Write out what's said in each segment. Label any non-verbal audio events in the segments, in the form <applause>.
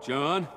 John?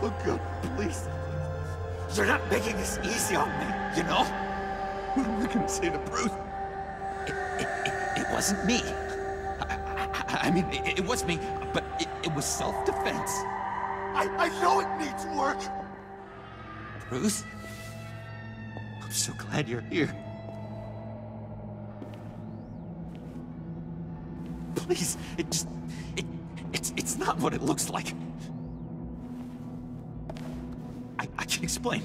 God, oh God, please. You're not making this easy on me, you know? What am I gonna say to Bruce? It, it, it, it wasn't me. I, I, I mean, it, it was me, but it, it was self-defense. I, I know it needs work. Bruce? I'm so glad you're here. Please, it just, it, it's, it's not what it looks like. Can explain.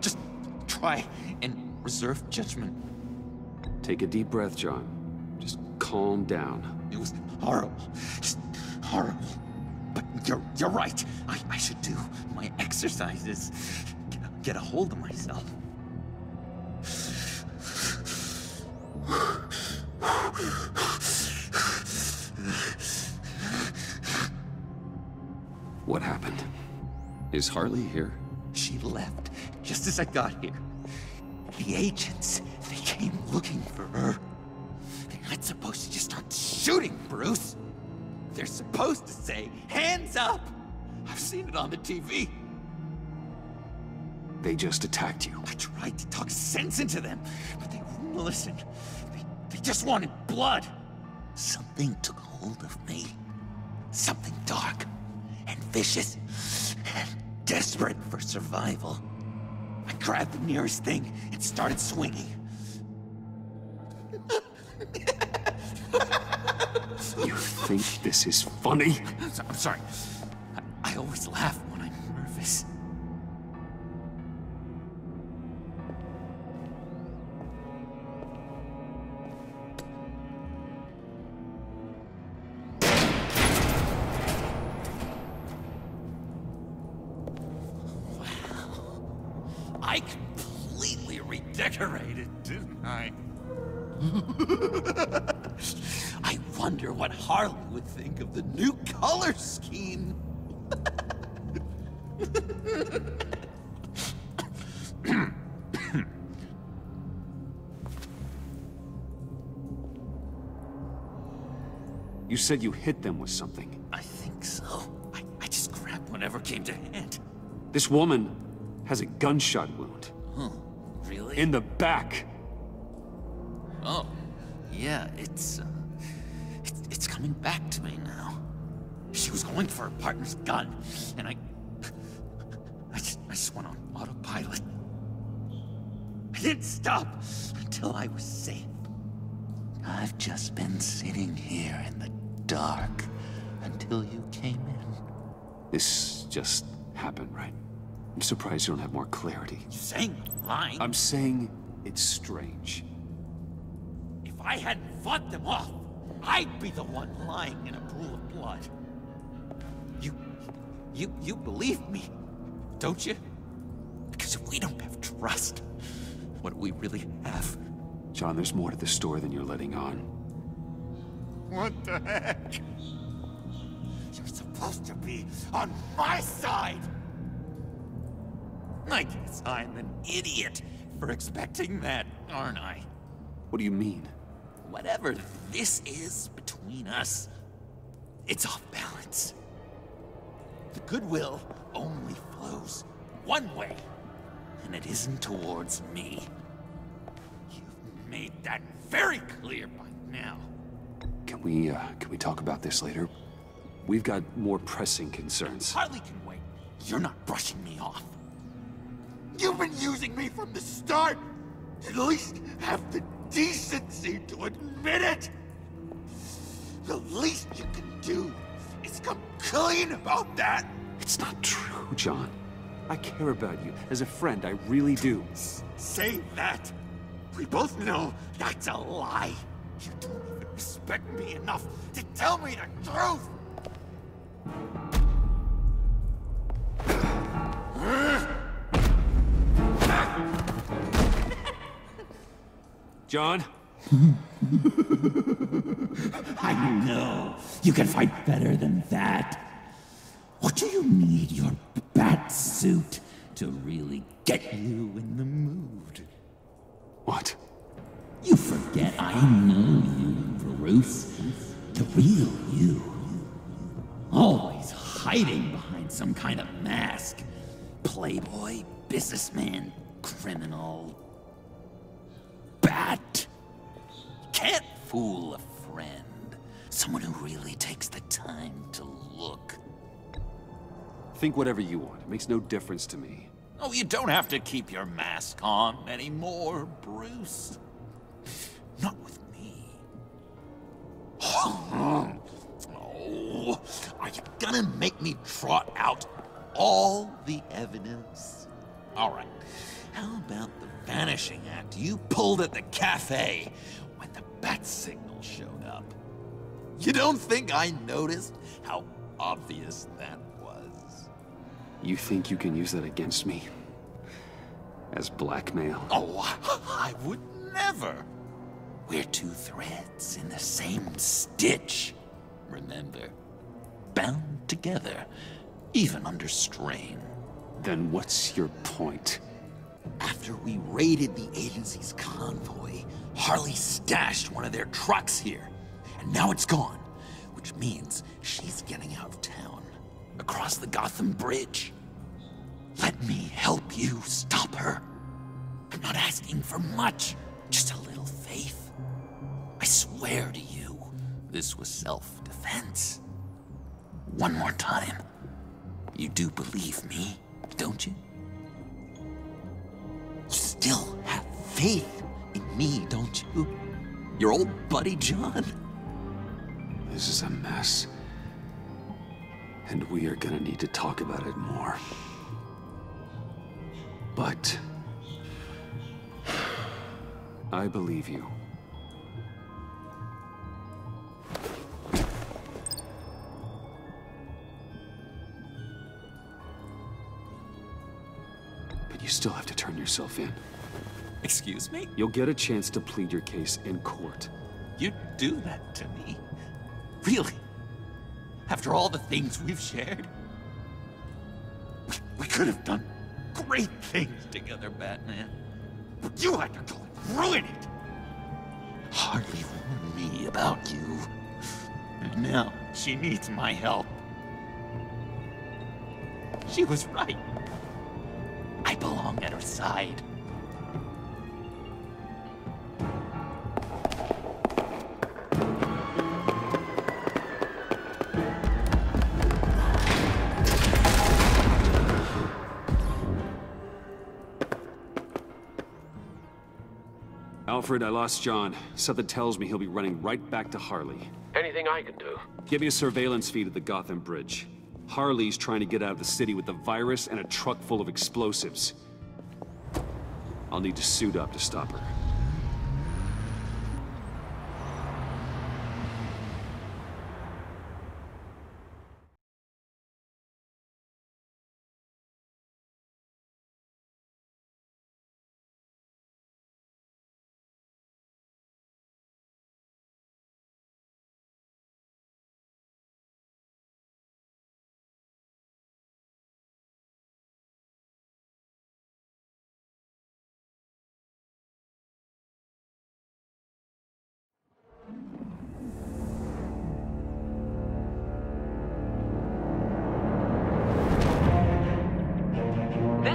Just try and reserve judgment. Take a deep breath, John. Just calm down. It was horrible. Just horrible. But you're you're right. I, I should do my exercises. Get, get a hold of myself. What happened? Is Harley here? Left just as I got here. The agents, they came looking for her. They're not supposed to just start shooting, Bruce. They're supposed to say, hands up! I've seen it on the TV. They just attacked you. I tried to talk sense into them, but they wouldn't listen. They, they just wanted blood. Something took hold of me. Something dark and vicious desperate for survival. I grabbed the nearest thing and started swinging. You think this is funny? I'm, sorry. I, I always laugh would think of the new color scheme. You said you hit them with something. I think so. I, I just grabbed whatever came to hand. This woman has a gunshot wound. Huh. Really? In the back. Oh, yeah, it's, uh, coming back to me now. She was going for her partner's gun, and I, I just, I just went on autopilot. I didn't stop until I was safe. I've just been sitting here in the dark until you came in. This just happened, right? I'm surprised you don't have more clarity. You saying I'm lying? I'm saying it's strange. If I hadn't fought them off, I'd be the one lying in a pool of blood. You... you... you believe me, don't you? Because if we don't have trust, what do we really have? John, there's more to this story than you're letting on. What the heck? You're supposed to be on my side! I guess I'm an idiot for expecting that, aren't I? What do you mean? Whatever this is between us, it's off balance. The goodwill only flows one way, and it isn't towards me. You've made that very clear by now. Can we, uh, can we talk about this later? We've got more pressing concerns. Harley can wait. You're not brushing me off. You've been using me from the start! At least have the decency to admit it! The least you can do is come clean about that! It's not true, John. I care about you. As a friend, I really do. S say that! We both know that's a lie! You don't even respect me enough to tell me the truth! John? <laughs> I know. You can fight better than that. What do you need your bat suit to really get you in the mood? What? You forget I know you, Bruce. The real you. Always hiding behind some kind of mask. Playboy, businessman, criminal. Fool a friend. Someone who really takes the time to look. Think whatever you want. It makes no difference to me. Oh, you don't have to keep your mask on anymore, Bruce. Not with me. Oh, are you gonna make me trot out all the evidence? All right. How about the vanishing act you pulled at the cafe bat signal showed up? You don't think I noticed how obvious that was? You think you can use that against me? As blackmail? Oh, <laughs> I would never. We're two threads in the same stitch. Remember? Bound together, even under strain. Then what's your point? After we raided the agency's convoy, Harley stashed one of their trucks here. And now it's gone, which means she's getting out of town. Across the Gotham Bridge. Let me help you stop her. I'm not asking for much, just a little faith. I swear to you, this was self-defense. One more time. You do believe me, don't you? Still have faith in me, don't you? Your old buddy John. This is a mess. And we are gonna need to talk about it more. But... I believe you yourself in. Excuse me? You'll get a chance to plead your case in court. You'd do that to me? Really? After all the things we've shared? We, we could have done great things together, Batman. But you had to go and ruin it! Harley warned me about you. And now she needs my help. She was right. I belong at her side. Alfred, I lost John. Something tells me he'll be running right back to Harley. Anything I can do? Give me a surveillance feed at the Gotham Bridge. Harley's trying to get out of the city with a virus and a truck full of explosives. I'll need to suit up to stop her.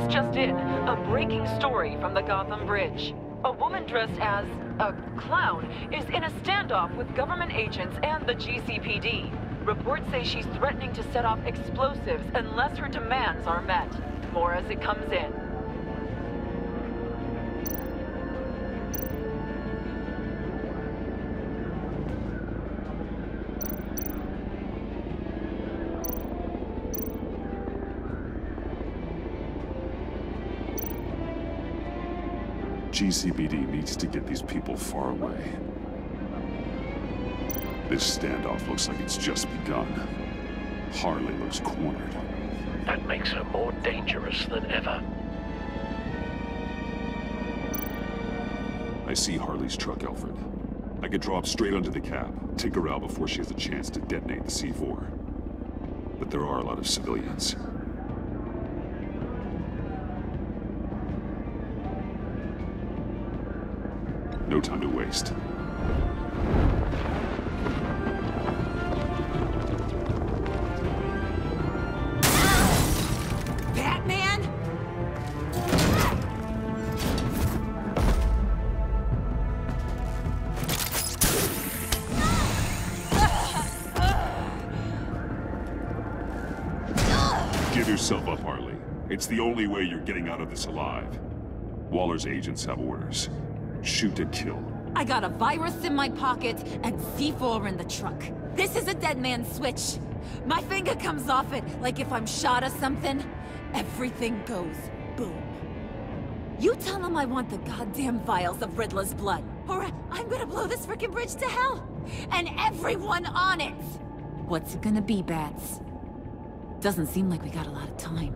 This just in, a breaking story from the Gotham Bridge. A woman dressed as a clown is in a standoff with government agents and the GCPD. Reports say she's threatening to set off explosives unless her demands are met. More as it comes in. GCPD needs to get these people far away. This standoff looks like it's just begun. Harley looks cornered. That makes her more dangerous than ever. I see Harley's truck, Alfred. I could drop straight onto the cab, take her out before she has a chance to detonate the C4. But there are a lot of civilians. No time to waste. Give yourself up, Harley. It's the only way you're getting out of this alive. Waller's agents have orders. Shoot to kill. I got a virus in my pocket and C4 in the truck. This is a dead man's switch. My finger comes off it like if I'm shot or something. Everything goes boom. You tell him I want the goddamn vials of Riddler's blood, or I'm gonna blow this frickin' bridge to hell! And everyone on it! What's it gonna be, Bats? Doesn't seem like we got a lot of time.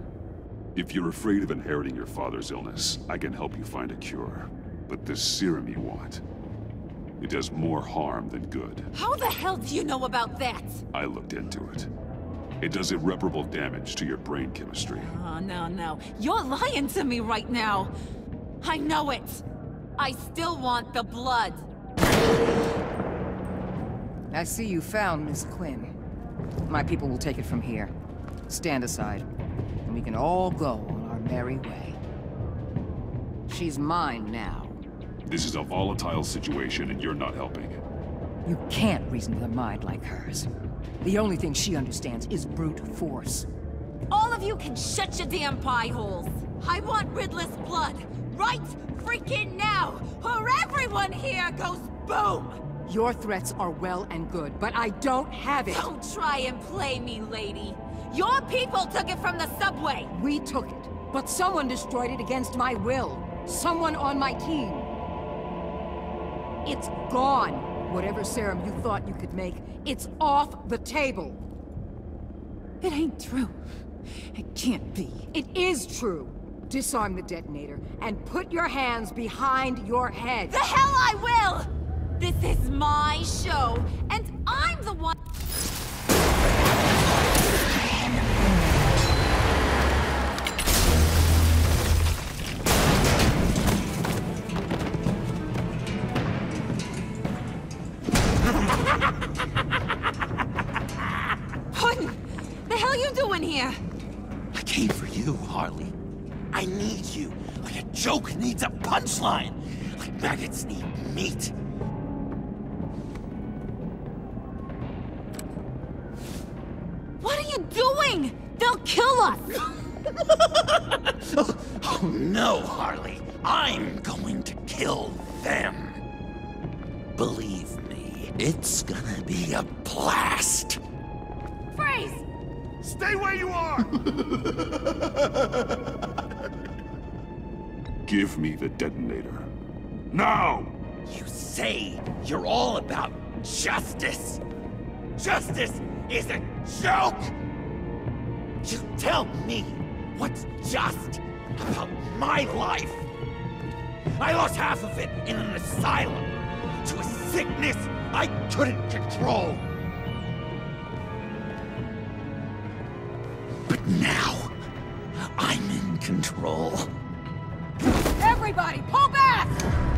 If you're afraid of inheriting your father's illness, I can help you find a cure. But this serum you want, it does more harm than good. How the hell do you know about that? I looked into it. It does irreparable damage to your brain chemistry. Oh, no, no. You're lying to me right now. I know it. I still want the blood. I see you found Miss Quinn. My people will take it from here. Stand aside, and we can all go on our merry way. She's mine now. This is a volatile situation and you're not helping. You can't reason with a mind like hers. The only thing she understands is brute force. All of you can shut your damn pie holes. I want Riddler's blood. Right freaking now. Or everyone here goes boom. Your threats are well and good, but I don't have it. Don't try and play me, lady. Your people took it from the subway. We took it, but someone destroyed it against my will. Someone on my team. It's gone. Whatever serum you thought you could make, it's off the table. It ain't true. It can't be. It is true. Disarm the detonator and put your hands behind your head. The hell I will! This is my show, and I'm the one. Joke needs a punchline. Like maggots need meat. What are you doing? They'll kill us! Oh, <laughs> oh no, Harley. I'm going to kill them. Believe me, it's gonna be a blast. Freeze! Stay where you are! <laughs> Give me the detonator. Now! You say you're all about justice. Justice is a joke! You tell me what's just about my life. I lost half of it in an asylum to a sickness I couldn't control. But now, I'm in control. Everybody, pull back!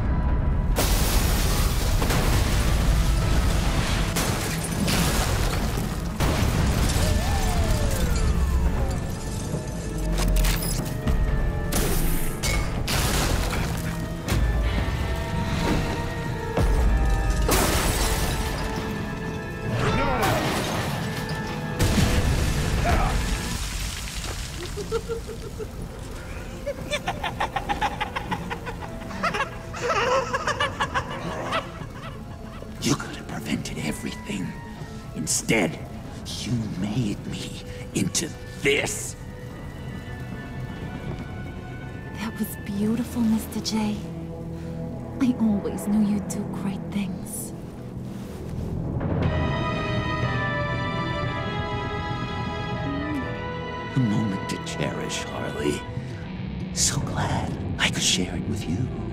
Was beautiful, Mr. J. I always knew you'd do great things. A moment to cherish, Harley. So glad I could share it with you.